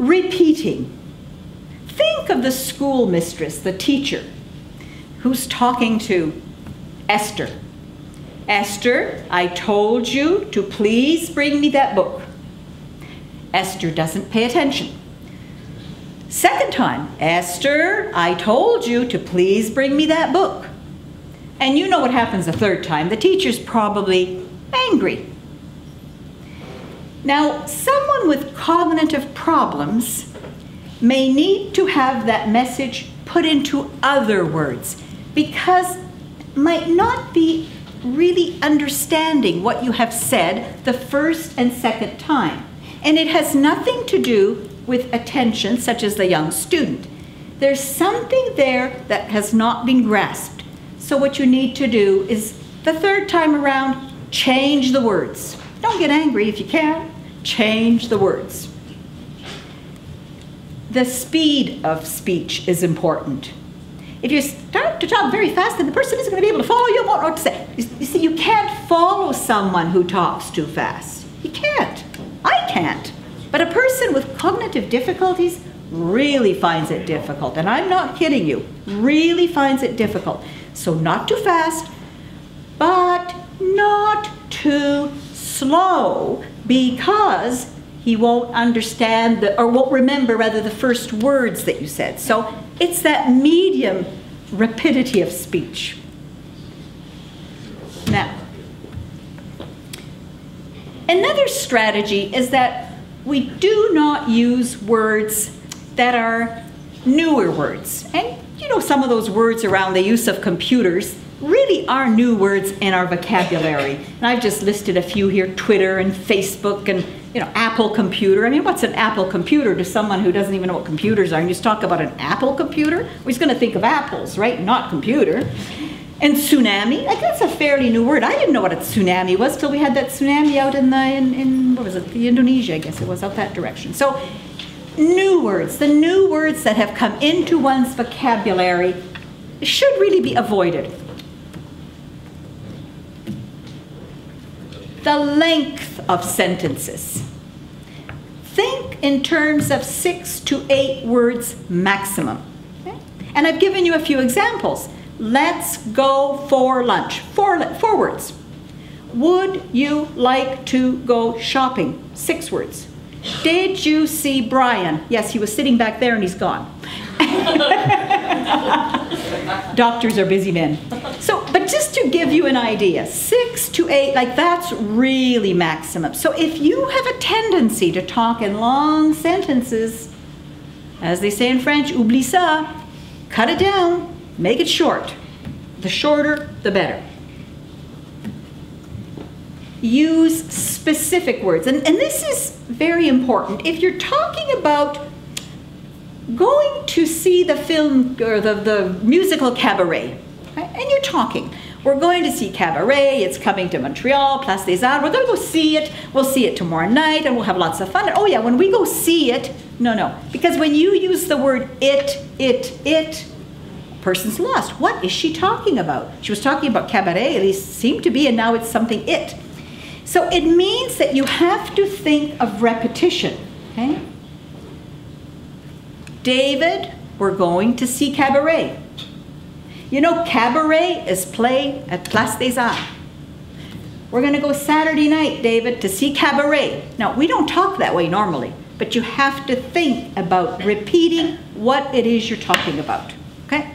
repeating. Think of the schoolmistress, the teacher, who's talking to Esther. Esther, I told you to please bring me that book. Esther doesn't pay attention. Second time, Esther, I told you to please bring me that book. And you know what happens the third time. The teacher's probably angry. Now, someone with cognitive problems may need to have that message put into other words because might not be really understanding what you have said the first and second time. And it has nothing to do with attention, such as the young student. There's something there that has not been grasped. So what you need to do is the third time around, change the words. Don't get angry if you can't Change the words. The speed of speech is important. If you start to talk very fast, then the person isn't going to be able to follow you, won't know what to say. You see, you can't follow someone who talks too fast. You can't. I can't. But a person with cognitive difficulties really finds it difficult. And I'm not kidding you, really finds it difficult. So not too fast, but not too slow because he won't understand the, or won't remember rather the first words that you said. So it's that medium rapidity of speech. Now, another strategy is that we do not use words that are newer words. And you know, some of those words around the use of computers really are new words in our vocabulary. And I've just listed a few here, Twitter and Facebook and you know, Apple computer. I mean, what's an Apple computer to someone who doesn't even know what computers are? And you just talk about an Apple computer, well, he's going to think of apples, right? Not computer. And tsunami, like that's a fairly new word. I didn't know what a tsunami was till we had that tsunami out in the, in, in what was it, the Indonesia, I guess it was, out that direction. So new words, the new words that have come into one's vocabulary should really be avoided. The length of sentences. Think in terms of six to eight words maximum. Okay? And I've given you a few examples. Let's go for lunch. Four, four words. Would you like to go shopping? Six words. Did you see Brian? Yes, he was sitting back there and he's gone. Doctors are busy men. So, just to give you an idea, six to eight, like that's really maximum. So if you have a tendency to talk in long sentences, as they say in French, oublie ça, cut it down, make it short. The shorter, the better use specific words. And, and this is very important. If you're talking about going to see the film or the, the musical cabaret, and you're talking, we're going to see Cabaret, it's coming to Montreal, Place des Arts, we're going to go see it, we'll see it tomorrow night and we'll have lots of fun. Oh yeah, when we go see it, no, no, because when you use the word it, it, it, person's lost. What is she talking about? She was talking about cabaret, at least seemed to be, and now it's something it. So it means that you have to think of repetition. Okay? David, we're going to see cabaret. You know, cabaret is play at Place des Arts. We're going to go Saturday night, David, to see cabaret. Now, we don't talk that way normally, but you have to think about repeating what it is you're talking about. Okay?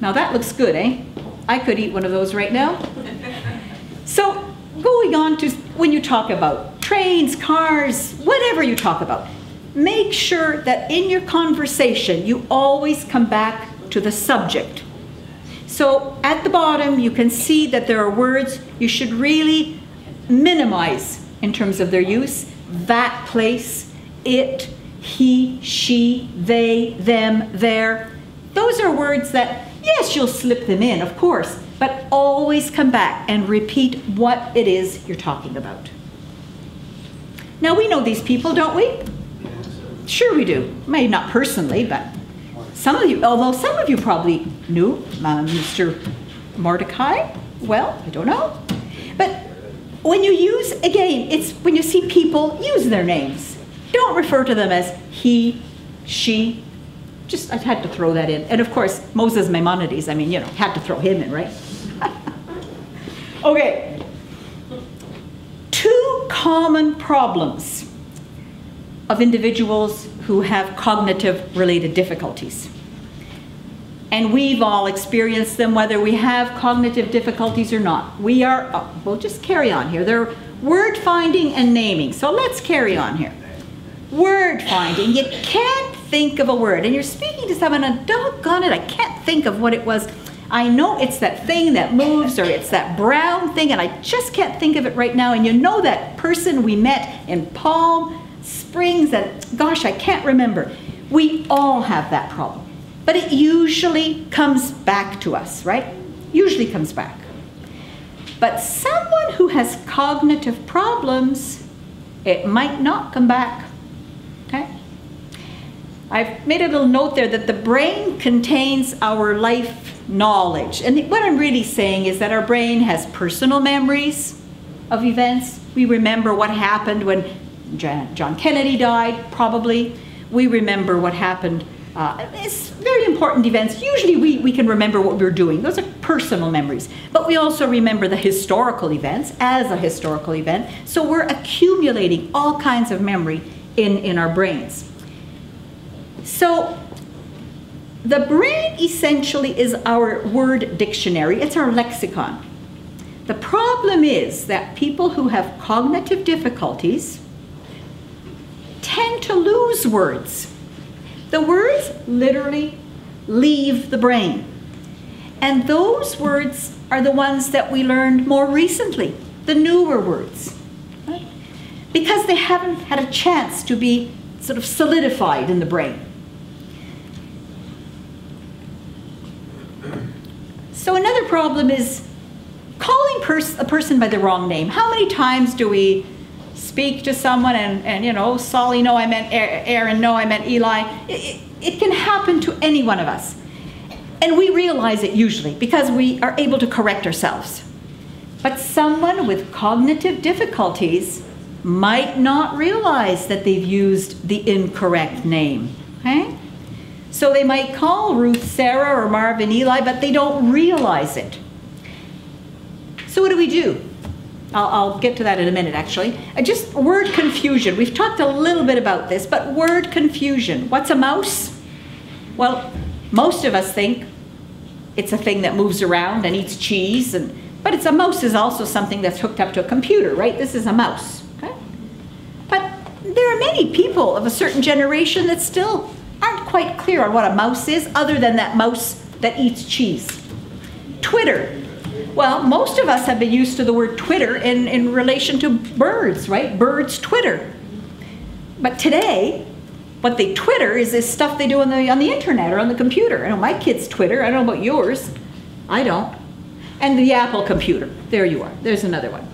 Now that looks good, eh? I could eat one of those right now. So going on to when you talk about trains, cars, whatever you talk about, make sure that in your conversation you always come back to the subject. So at the bottom you can see that there are words you should really minimize in terms of their use. That place, it, he, she, they, them, there. Those are words that Yes, you'll slip them in, of course, but always come back and repeat what it is you're talking about. Now, we know these people, don't we? Sure we do. Maybe not personally, but some of you, although some of you probably knew uh, Mr. Mordecai, well, I don't know. But when you use, again, it's when you see people use their names. Don't refer to them as he, she. Just, I had to throw that in. And of course, Moses Maimonides, I mean, you know, had to throw him in, right? okay. Two common problems of individuals who have cognitive related difficulties. And we've all experienced them whether we have cognitive difficulties or not. We are, oh, we'll just carry on here. They're word finding and naming. So let's carry on here. Word finding. You can't think of a word. And you're speaking to someone and doggone it, I can't think of what it was. I know it's that thing that moves or it's that brown thing and I just can't think of it right now. And you know that person we met in Palm Springs and gosh, I can't remember. We all have that problem. But it usually comes back to us, right? Usually comes back. But someone who has cognitive problems, it might not come back. Okay? I've made a little note there that the brain contains our life knowledge. And what I'm really saying is that our brain has personal memories of events. We remember what happened when John Kennedy died, probably. We remember what happened uh, it's very important events. Usually we, we can remember what we're doing. Those are personal memories. But we also remember the historical events as a historical event. So we're accumulating all kinds of memory in, in our brains. So the brain essentially is our word dictionary. It's our lexicon. The problem is that people who have cognitive difficulties tend to lose words the words literally leave the brain. And those words are the ones that we learned more recently, the newer words, right? because they haven't had a chance to be sort of solidified in the brain. So another problem is calling pers a person by the wrong name. How many times do we speak to someone and, and you know, Solly, no, I meant Aaron, no, I meant Eli. It, it can happen to any one of us. And we realize it usually because we are able to correct ourselves. But someone with cognitive difficulties might not realize that they've used the incorrect name. Okay? So they might call Ruth Sarah or Marvin Eli, but they don't realize it. So what do we do? I'll, I'll, get to that in a minute, actually. Uh, just word confusion. We've talked a little bit about this, but word confusion. What's a mouse? Well, most of us think it's a thing that moves around and eats cheese, and but it's a mouse is also something that's hooked up to a computer, right? This is a mouse. Okay? But there are many people of a certain generation that still aren't quite clear on what a mouse is, other than that mouse that eats cheese. Twitter well, most of us have been used to the word Twitter in, in relation to birds, right? Birds Twitter. But today, what they Twitter is this stuff they do on the, on the internet or on the computer. I know my kids Twitter. I don't know about yours. I don't. And the Apple computer. There you are. There's another one.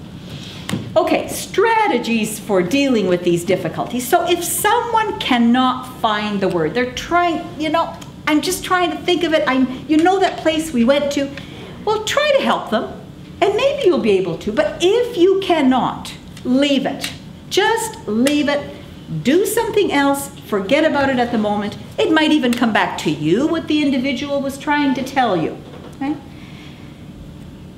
Okay, strategies for dealing with these difficulties. So if someone cannot find the word, they're trying, you know, I'm just trying to think of it. I'm, you know that place we went to? Well, try to help them, and maybe you'll be able to. But if you cannot, leave it. Just leave it. Do something else. Forget about it at the moment. It might even come back to you what the individual was trying to tell you. Okay?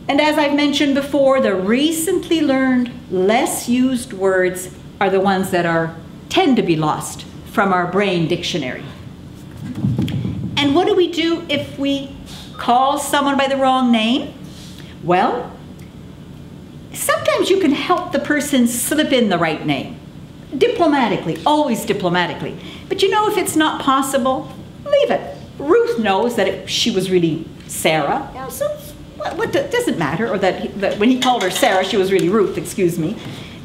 And as I've mentioned before, the recently learned, less used words are the ones that are tend to be lost from our brain dictionary. And what do we do if we call someone by the wrong name? Well, sometimes you can help the person slip in the right name. Diplomatically, always diplomatically. But you know, if it's not possible, leave it. Ruth knows that it, she was really Sarah. You know, so what, what doesn't matter, or that, he, that when he called her Sarah, she was really Ruth, excuse me.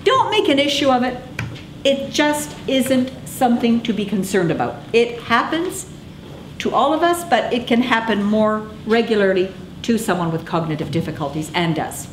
Don't make an issue of it. It just isn't something to be concerned about. It happens to all of us, but it can happen more regularly to someone with cognitive difficulties and does.